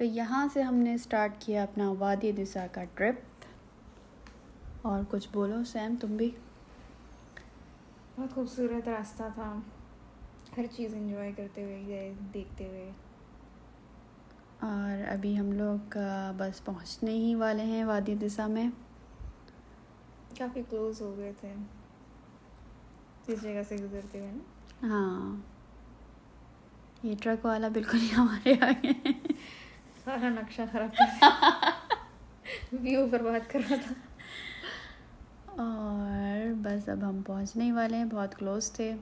तो यहाँ से हमने स्टार्ट किया अपना वादी दिशा का ट्रिप और कुछ बोलो सैम तुम भी? बहुत खूबसूरत रास्ता था। हर चीज़ इंजॉय करते हुए गए देखते हुए। और अभी हम लोग बस पहुँचने ही वाले हैं वादी दिशा में। काफ़ी क्लोज हो गए थे। इस जगह से गुजरते हुए ना। हाँ। ये ट्रक वाला बिल्कुल ही हमारे आगे सारा नक्शा खराब कर व्यू बर्बाद कर रहा था। और बस अब हम पहुँचने ही वाले हैं, बहुत क्लोज थे।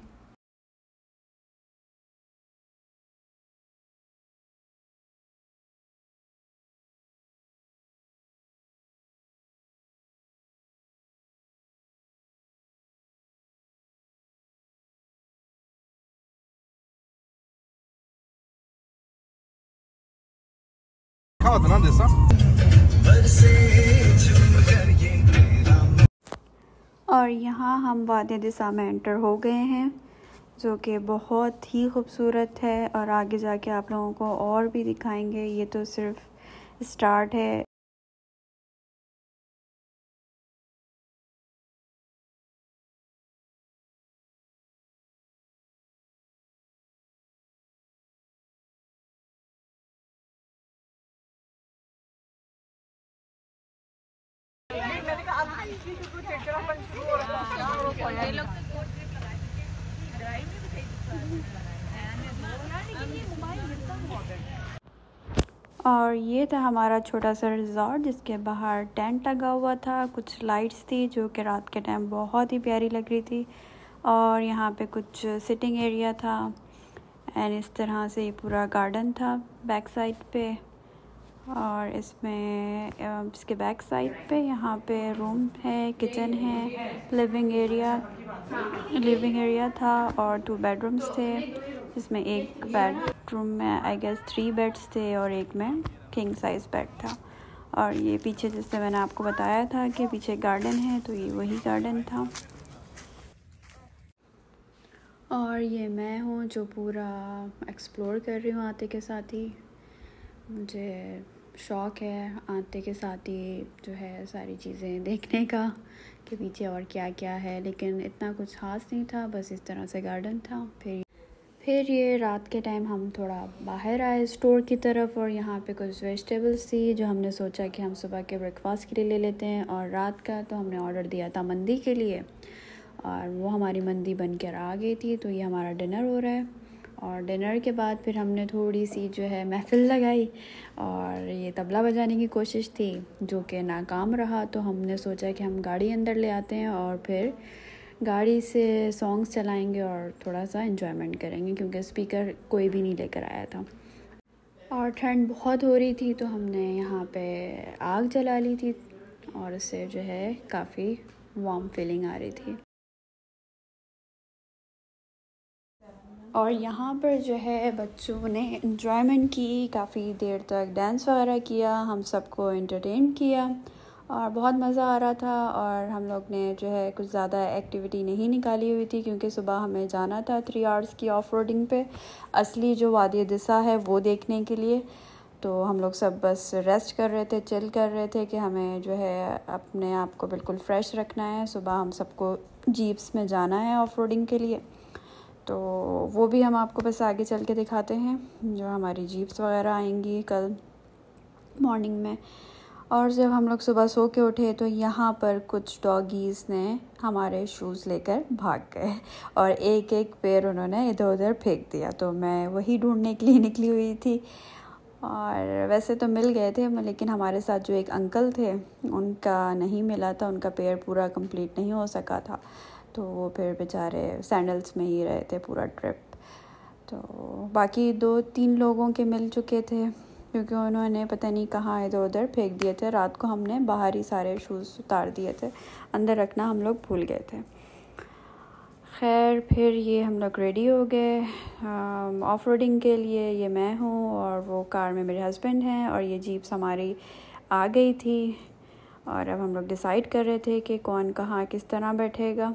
और यहाँ हम वाद दिशा में एंटर हो गए हैं, जो कि बहुत ही खूबसूरत है और आगे जाके आप लोगों को और भी दिखाएँगे। ये तो सिर्फ़ स्टार्ट है। और ये था हमारा छोटा सा रिज़ॉर्ट जिसके बाहर टेंट लगा हुआ था। कुछ लाइट्स थी, जो कि रात के टाइम बहुत ही प्यारी लग रही थी। और यहाँ पे कुछ सिटिंग एरिया था। एंड इस तरह से ये पूरा गार्डन था बैक साइड पे। और इसमें इसके बैक साइड पे यहाँ पे रूम है किचन है लिविंग एरिया लिविंग एरिया था और टू बेडरूम्स थे। जिसमें एक बेडरूम में आई गेस थ्री बेड्स थे और एक में किंग साइज़ बेड था। और ये पीछे जिससे मैंने आपको बताया था कि पीछे गार्डन है तो ये वही गार्डन था। और ये मैं हूँ जो पूरा एक्सप्लोर कर रही हूँ आते के साथ ही। मुझे शौक़ है आते के साथ ही जो है सारी चीज़ें देखने का कि पीछे और क्या क्या है। लेकिन इतना कुछ ख़ास नहीं था, बस इस तरह से गार्डन था। फिर फिर ये रात के टाइम हम थोड़ा बाहर आए स्टोर की तरफ़ और यहाँ पे कुछ वेजिटेबल्स थी जो हमने सोचा कि हम सुबह के ब्रेकफास्ट के लिए ले लेते हैं और रात का तो हमने ऑर्डर दिया था मंदी के लिए। और वो हमारी मंदी बन कर आ गई थी तो ये हमारा डिनर हो रहा है। और डिनर के बाद फिर हमने थोड़ी सी जो है महफ़िल लगाई और ये तबला बजाने की कोशिश थी, जो कि नाकाम रहा। तो हमने सोचा कि हम गाड़ी अंदर ले आते हैं और फिर गाड़ी से सॉन्ग्स चलाएँगे और थोड़ा सा इन्जॉयमेंट करेंगे, क्योंकि स्पीकर कोई भी नहीं लेकर आया था। और ठंड बहुत हो रही थी तो हमने यहाँ पे आग जला ली थी और उससे जो है काफ़ी वार्म फीलिंग आ रही थी। और यहाँ पर जो है बच्चों ने इन्जॉयमेंट की, काफ़ी देर तक डांस वगैरह किया, हम सबको एंटरटेन किया और बहुत मज़ा आ रहा था और हम लोग ने जो है कुछ ज़्यादा एक्टिविटी नहीं निकाली हुई थी क्योंकि सुबह हमें जाना था थ्री आवर्स की ऑफ़ रोडिंग पे। असली जो वादी दिशा है वो देखने के लिए। तो हम लोग सब बस रेस्ट कर रहे थे चिल कर रहे थे कि हमें जो है अपने आप को बिल्कुल फ्रेश रखना है। सुबह हम सबको जीप्स में जाना है ऑफ़ रोडिंग के लिए। तो वो भी हम आपको बस आगे चल के दिखाते हैं, जो हमारी जीप्स वगैरह आएँगी कल मॉर्निंग में। और जब हम लोग सुबह सो के उठे तो यहाँ पर कुछ डॉगीज़ ने हमारे शूज़ लेकर भाग गए और एक एक पैर उन्होंने इधर उधर फेंक दिया। तो मैं वही ढूँढने के लिए निकली हुई थी। और वैसे तो मिल गए थे, लेकिन हमारे साथ जो एक अंकल थे, उनका नहीं मिला था, उनका पैर पूरा कंप्लीट नहीं हो सका था। तो वो फिर बेचारे सैंडल्स में ही रहे थे पूरा ट्रिप तो बाकी दो तीन लोगों के मिल चुके थे, क्योंकि उन्होंने पता नहीं कहाँ इधर उधर फेंक दिए थे। रात को हमने बाहर ही सारे शूज़ उतार दिए थे। अंदर रखना हम लोग भूल गए थे। खैर, फिर ये हम लोग रेडी हो गए। ऑफ़ रोडिंग के लिए ये मैं हूँ और वो कार में मेरे हस्बैंड हैं और ये जीप्स हमारी आ गई थी। और अब हम लोग डिसाइड कर रहे थे कि कौन कहाँ किस तरह बैठेगा।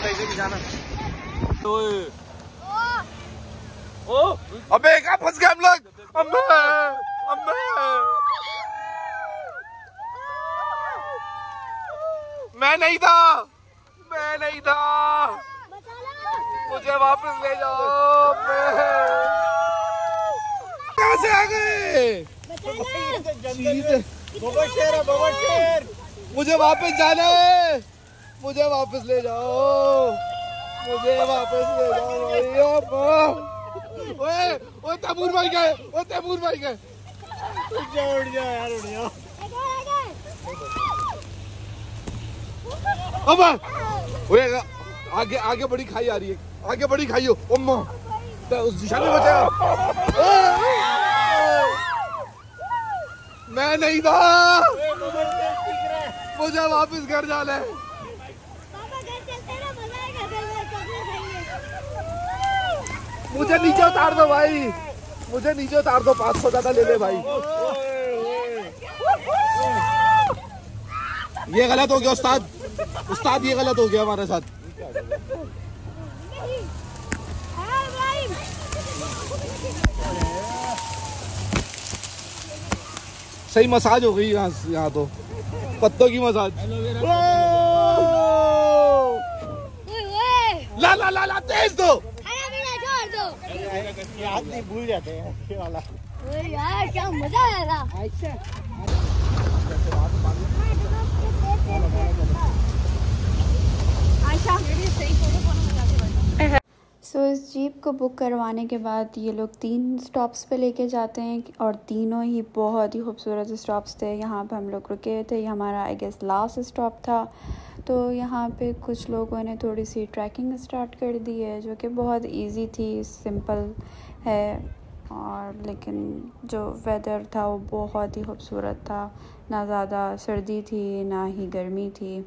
अबे कहाँ फंस गए हम लोग? अम्मे अम्मे। मैं नहीं था। मैं नहीं था। मुझे वापस ले जाओ कहाँ से आ गए? मुझे वापस जाना है। मुझे वापस ले जाओ। मुझे वापस ले जाओ भाई। ओए ओ तैमूर भाई गए ओ तैमूर भाई गए। अब ओए आगे आगे बड़ी खाई आ रही है। आगे बड़ी खाई हो अम्मा। तो उस दिशा में बचा। मैं नहीं था। मुझे वापस घर जाना है। मुझे नीचे उतार दो भाई। मुझे नीचे उतार दो पाँच सौ ज़्यादा ले ले भाई। ये गलत हो गया उस्ताद। उस्ताद ये गलत हो गया हमारे साथ। सही मसाज हो गई यहाँ यहाँ तो। पत्तों की मसाज! ला ला ला ला तेज दो। भूल जाते हैं ये वाला। यार क्या मज़ा आया था। आशा सही फ़ोटो सो इस जीप को बुक करवाने के बाद ये लोग तीन स्टॉप्स पे लेके जाते हैं और तीनों ही बहुत ही खूबसूरत स्टॉप्स थे। यहाँ पे हम लोग रुके थे ये हमारा आई गेस लास्ट स्टॉप था। तो यहाँ पे कुछ लोगों ने थोड़ी सी ट्रैकिंग स्टार्ट कर दी है, जो कि बहुत इजी थी सिंपल है, और लेकिन जो वेदर था वो बहुत ही खूबसूरत था। ना ज़्यादा सर्दी थी, ना ही गर्मी थी।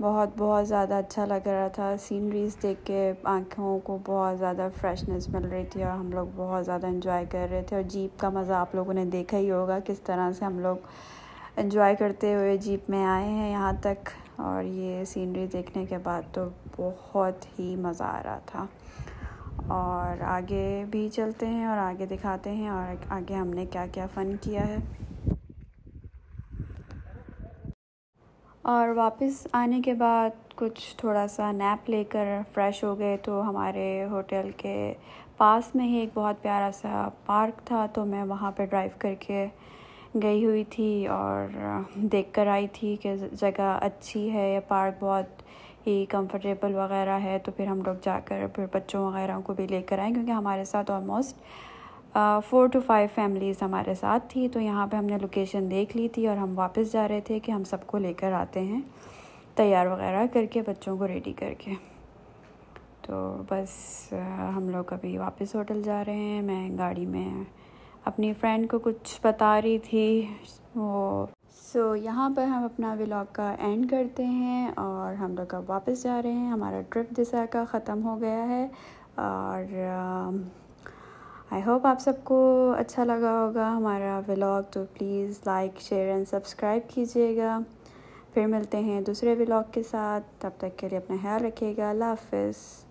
बहुत बहुत ज़्यादा अच्छा लग रहा था। सीनरीज देख के आँखों को बहुत ज़्यादा फ्रेशनेस मिल रही थी और हम लोग बहुत ज़्यादा इन्जॉय कर रहे थे। और जीप का मज़ा आप लोगों ने देखा ही होगा, किस तरह से हम लोग इन्जॉय करते हुए जीप में आए हैं। यहाँ तक और ये सीनरी देखने के बाद तो बहुत ही मज़ा आ रहा था। और आगे भी चलते हैं और आगे दिखाते हैं और आगे हमने क्या क्या फ़न किया है। और वापस आने के बाद कुछ थोड़ा सा नैप लेकर फ्रेश हो गए तो हमारे होटल के पास में ही एक बहुत प्यारा सा पार्क था तो मैं वहाँ पे ड्राइव करके गई हुई थी और देख कर आई थी कि जगह अच्छी है ये पार्क बहुत ही कंफर्टेबल वगैरह है तो फिर हम लोग जाकर फिर बच्चों वगैरह को भी लेकर आए क्योंकि हमारे साथ almost four to five families हमारे साथ थी तो यहाँ पे हमने लोकेशन देख ली थी और हम वापस जा रहे थे कि हम सबको लेकर आते हैं, तैयार वगैरह करके, बच्चों को रेडी करके। तो बस हम लोग अभी वापस होटल जा रहे हैं, मैं गाड़ी में अपनी फ्रेंड को कुछ बता रही थी वो सो so, यहाँ पर हम अपना व्लॉग का एंड करते हैं और हम लोग अब वापस जा रहे हैं। हमारा ट्रिप दिशा का ख़त्म हो गया है और आई uh, होप आप सबको अच्छा लगा होगा हमारा व्लॉग तो please like share and subscribe कीजिएगा। फिर मिलते हैं दूसरे व्लॉग के साथ तब तक के लिए अपना ख्याल रखिएगा। अल्लाह हाफिज़।